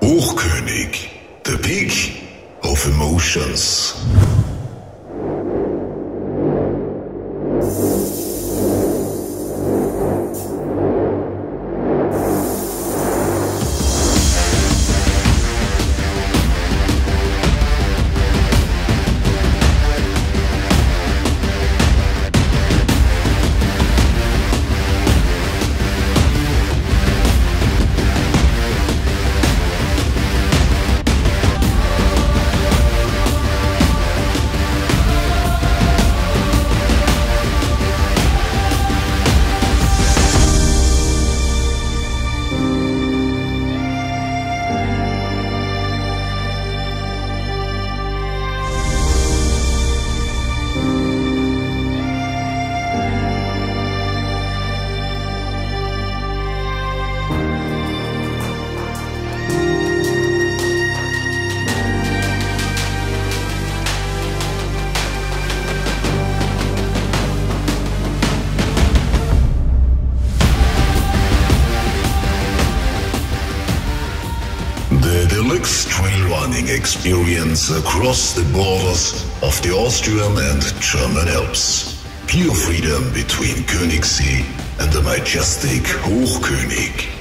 Hochkönig, the peak of emotions. Deluxe trail running experience across the borders of the Austrian and German Alps. Pure freedom between Königssee and the majestic Hochkönig.